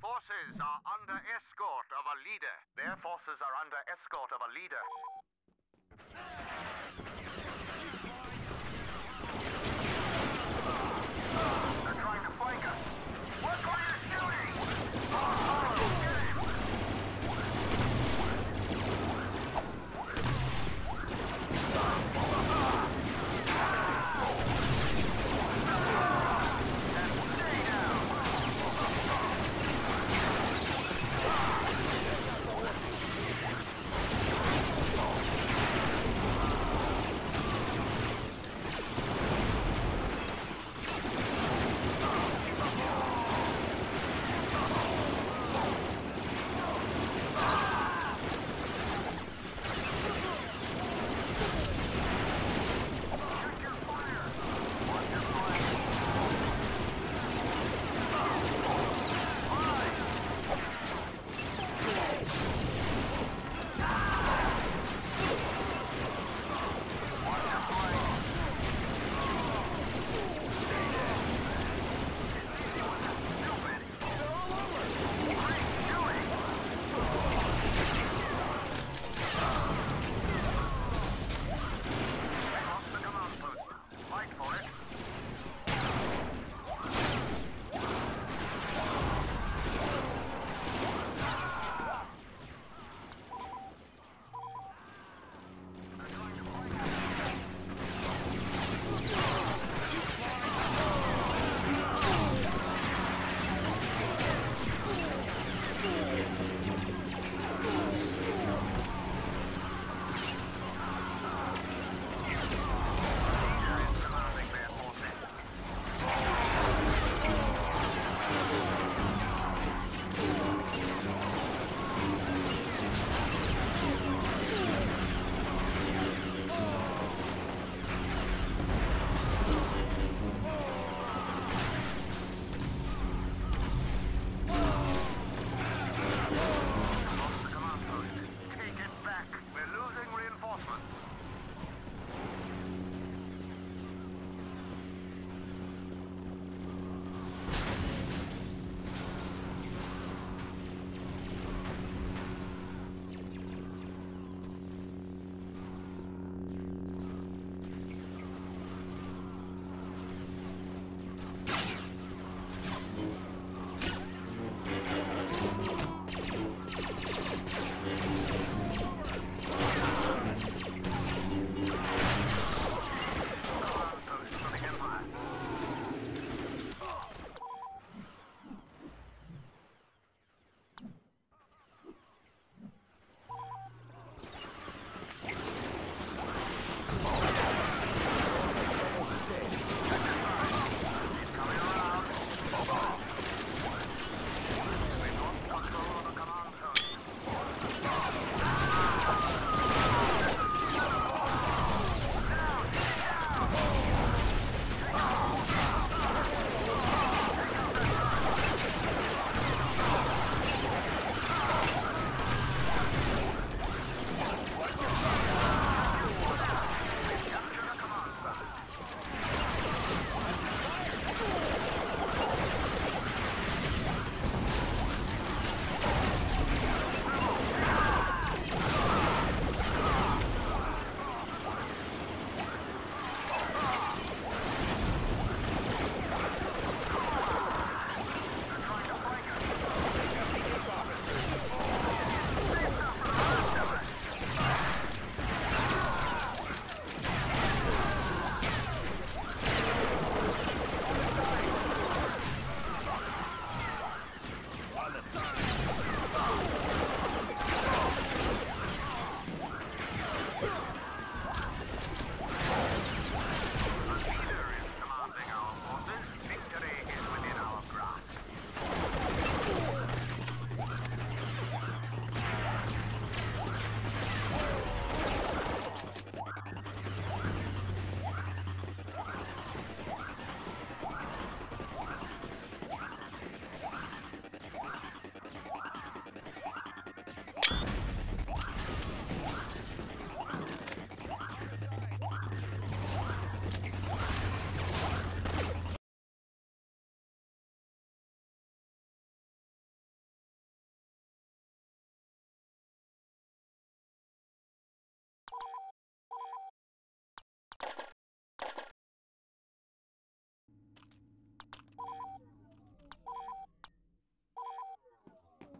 Forces are under escort of a leader. Their forces are under escort of a leader.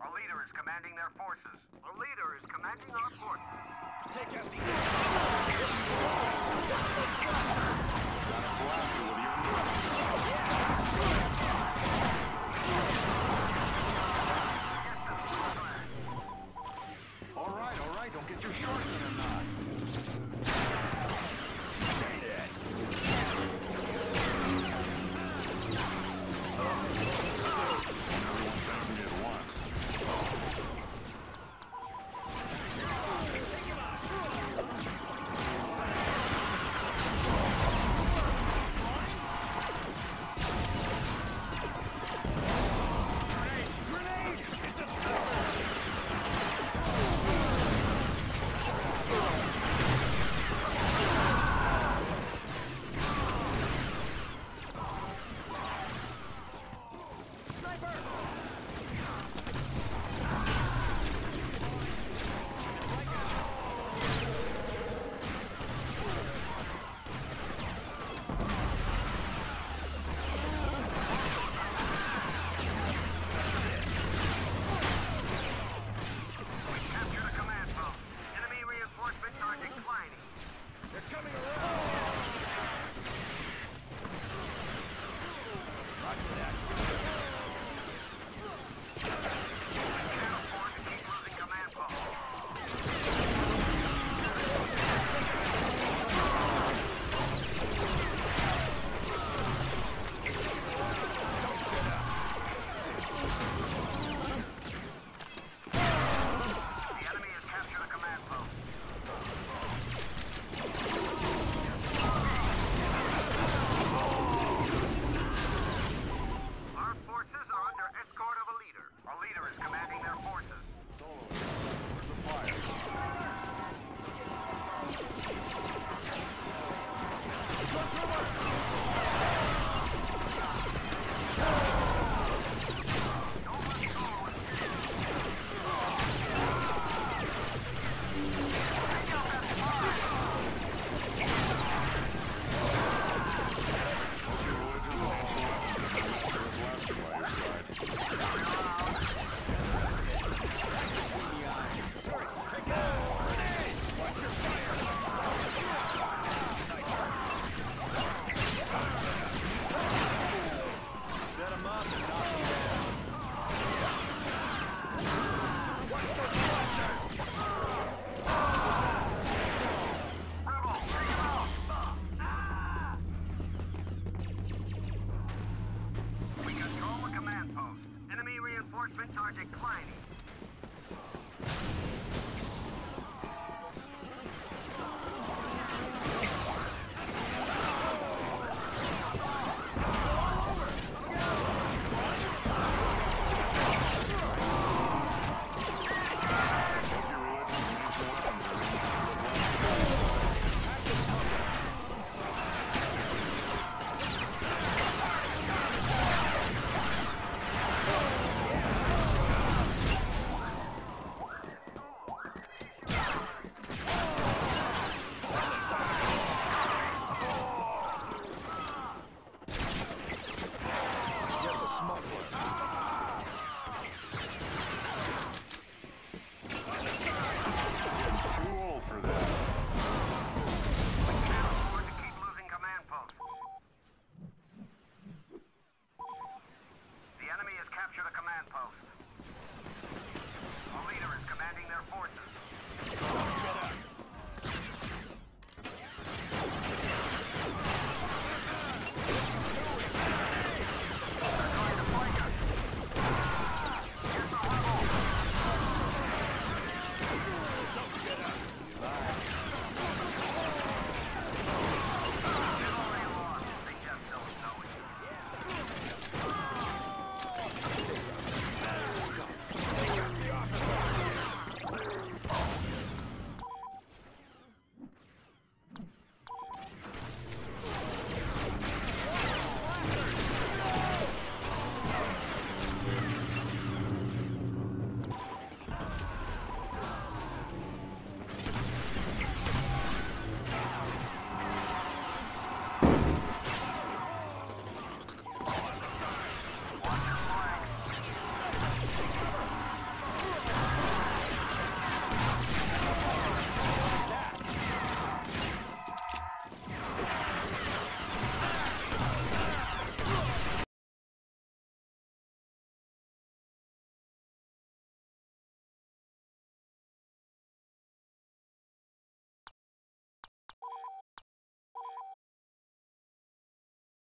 A leader is commanding their forces. A leader is commanding our forces. Take out the... Got. All right, all right, don't get your shorts in a knot.